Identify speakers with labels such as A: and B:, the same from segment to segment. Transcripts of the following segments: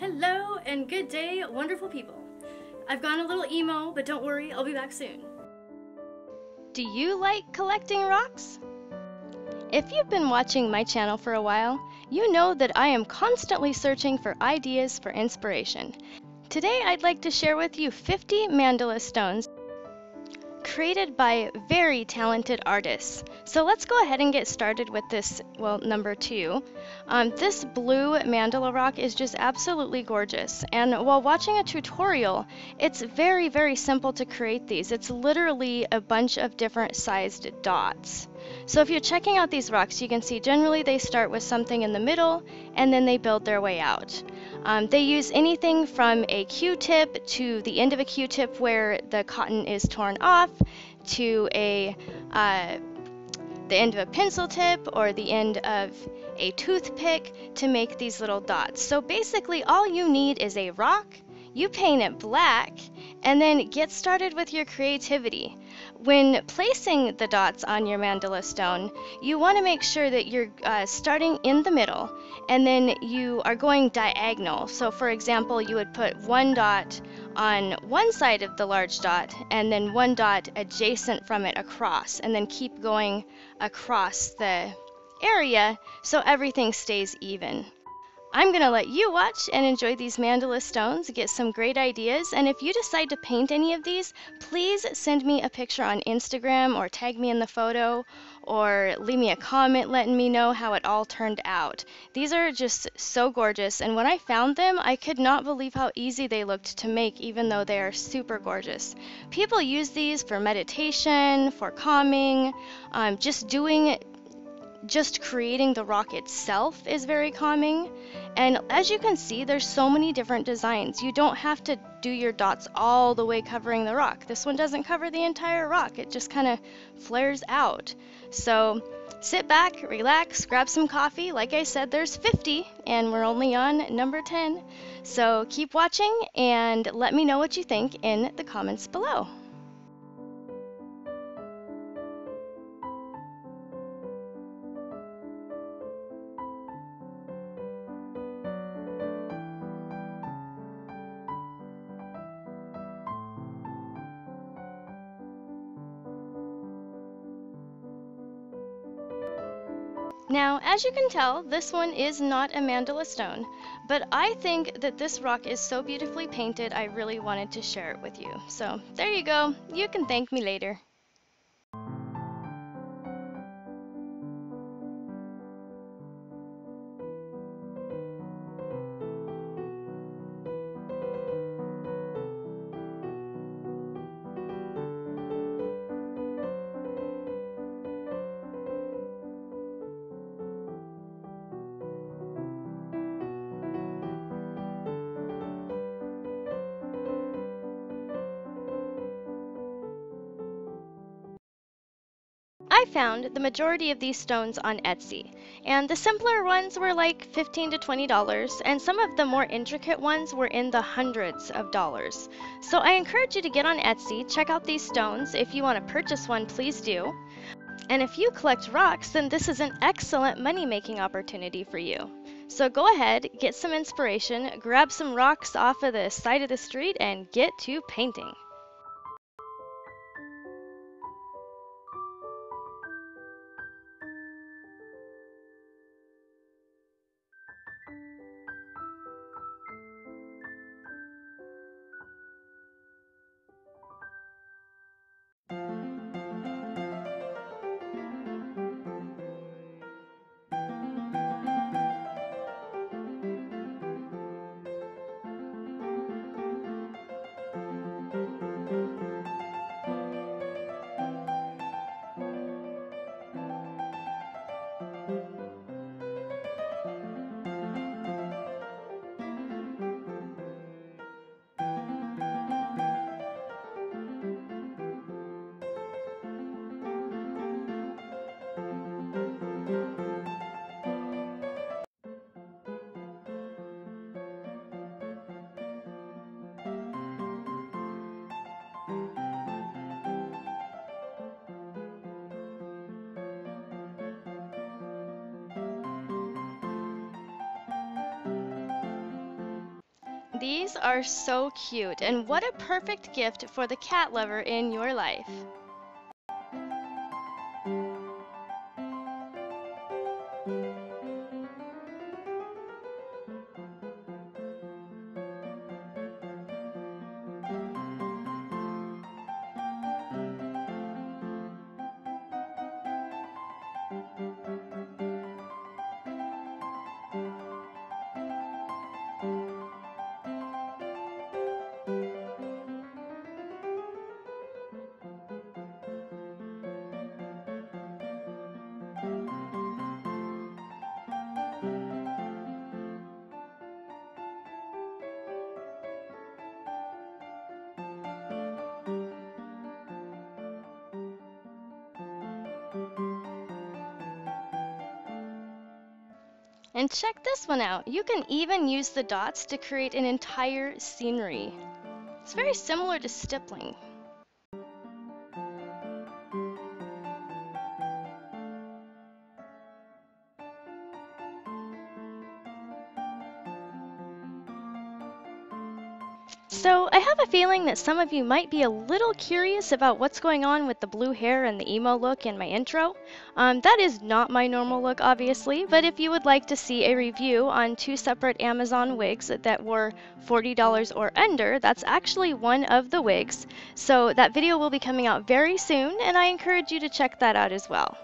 A: Hello and good day, wonderful people. I've gone a little emo, but don't worry, I'll be back soon.
B: Do you like collecting rocks? If you've been watching my channel for a while, you know that I am constantly searching for ideas for inspiration. Today I'd like to share with you 50 mandala stones created by very talented artists. So let's go ahead and get started with this, well, number two. Um, this blue mandala rock is just absolutely gorgeous. And while watching a tutorial, it's very, very simple to create these. It's literally a bunch of different sized dots. So if you're checking out these rocks, you can see generally they start with something in the middle and then they build their way out. Um, they use anything from a Q-tip to the end of a Q-tip where the cotton is torn off to a uh, the end of a pencil tip or the end of a toothpick to make these little dots. So basically all you need is a rock, you paint it black, and then get started with your creativity. When placing the dots on your mandala stone, you want to make sure that you're uh, starting in the middle and then you are going diagonal. So for example, you would put one dot on one side of the large dot and then one dot adjacent from it across and then keep going across the area so everything stays even. I'm going to let you watch and enjoy these mandala stones, get some great ideas, and if you decide to paint any of these, please send me a picture on Instagram or tag me in the photo or leave me a comment letting me know how it all turned out. These are just so gorgeous, and when I found them, I could not believe how easy they looked to make, even though they are super gorgeous. People use these for meditation, for calming, um, just doing it just creating the rock itself is very calming. And as you can see, there's so many different designs. You don't have to do your dots all the way covering the rock. This one doesn't cover the entire rock. It just kind of flares out. So sit back, relax, grab some coffee. Like I said, there's 50 and we're only on number 10. So keep watching and let me know what you think in the comments below. Now, as you can tell, this one is not a mandala stone, but I think that this rock is so beautifully painted I really wanted to share it with you. So there you go, you can thank me later. I found the majority of these stones on Etsy, and the simpler ones were like 15 to $20, and some of the more intricate ones were in the hundreds of dollars. So I encourage you to get on Etsy, check out these stones. If you want to purchase one, please do. And if you collect rocks, then this is an excellent money making opportunity for you. So go ahead, get some inspiration, grab some rocks off of the side of the street, and get to painting. These are so cute, and what a perfect gift for the cat lover in your life. And check this one out. You can even use the dots to create an entire scenery. It's very similar to stippling. So, I have a feeling that some of you might be a little curious about what's going on with the blue hair and the emo look in my intro. Um, that is not my normal look, obviously, but if you would like to see a review on two separate Amazon wigs that were $40 or under, that's actually one of the wigs. So, that video will be coming out very soon, and I encourage you to check that out as well.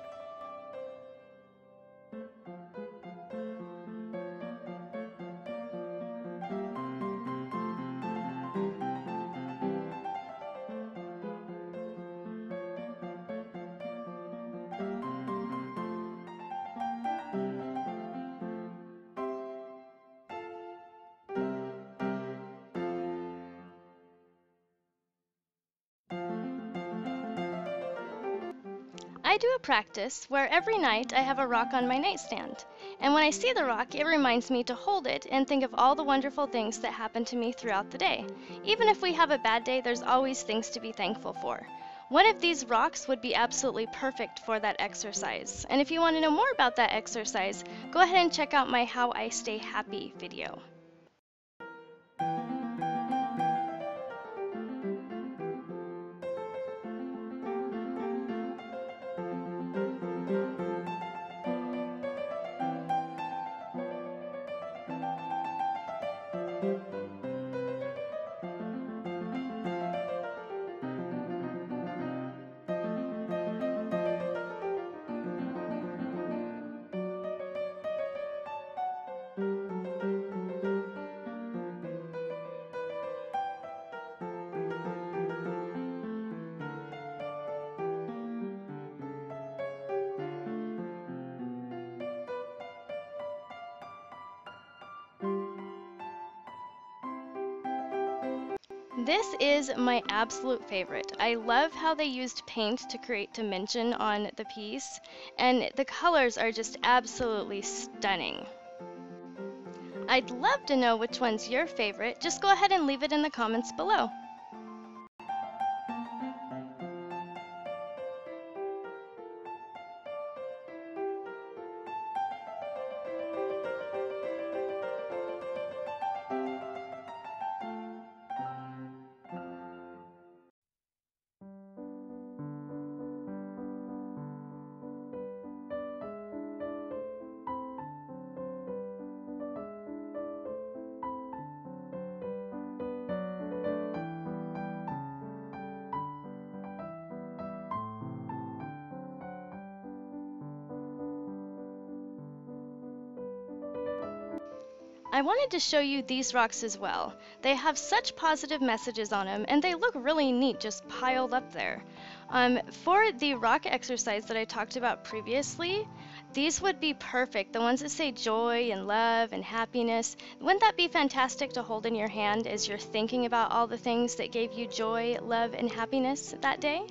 B: I do a practice where every night I have a rock on my nightstand. And when I see the rock, it reminds me to hold it and think of all the wonderful things that happen to me throughout the day. Even if we have a bad day, there's always things to be thankful for. One of these rocks would be absolutely perfect for that exercise. And if you want to know more about that exercise, go ahead and check out my How I Stay Happy video. This is my absolute favorite. I love how they used paint to create dimension on the piece, and the colors are just absolutely stunning. I'd love to know which one's your favorite. Just go ahead and leave it in the comments below. I wanted to show you these rocks as well. They have such positive messages on them and they look really neat just piled up there. Um, for the rock exercise that I talked about previously, these would be perfect. The ones that say joy and love and happiness. Wouldn't that be fantastic to hold in your hand as you're thinking about all the things that gave you joy, love, and happiness that day?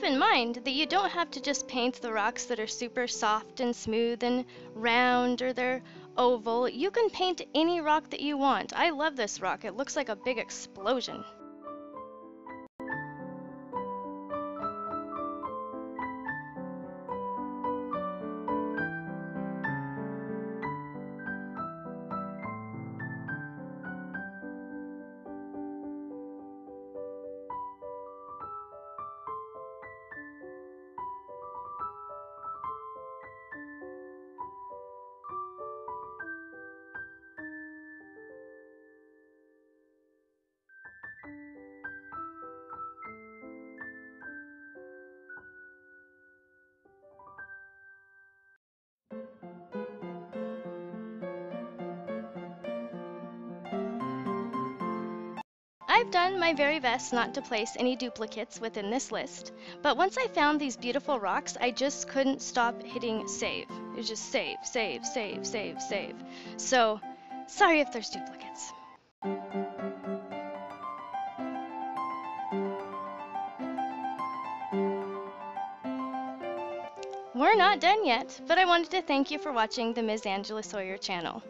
B: Keep in mind that you don't have to just paint the rocks that are super soft and smooth and round or they're oval. You can paint any rock that you want. I love this rock. It looks like a big explosion. I've done my very best not to place any duplicates within this list, but once I found these beautiful rocks, I just couldn't stop hitting save. It was just save, save, save, save, save. So, sorry if there's duplicates. We're not done yet, but I wanted to thank you for watching the Miz Angela Sawyer channel.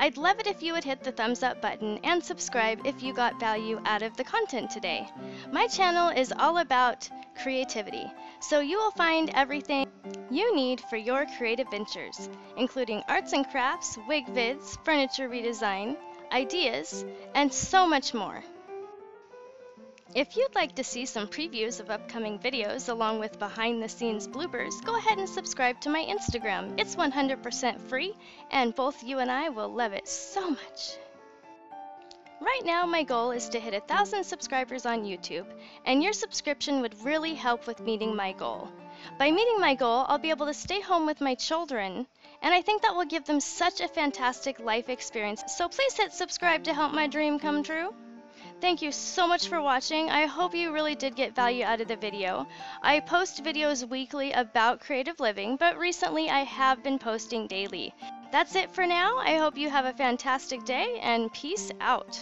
B: I'd love it if you would hit the thumbs up button and subscribe if you got value out of the content today. My channel is all about creativity, so you will find everything you need for your creative ventures, including arts and crafts, wig vids, furniture redesign, ideas, and so much more. If you'd like to see some previews of upcoming videos along with behind the scenes bloopers, go ahead and subscribe to my Instagram. It's 100% free, and both you and I will love it so much. Right now, my goal is to hit a thousand subscribers on YouTube, and your subscription would really help with meeting my goal. By meeting my goal, I'll be able to stay home with my children, and I think that will give them such a fantastic life experience. So please hit subscribe to help my dream come true. Thank you so much for watching. I hope you really did get value out of the video. I post videos weekly about creative living, but recently I have been posting daily. That's it for now. I hope you have a fantastic day and peace out.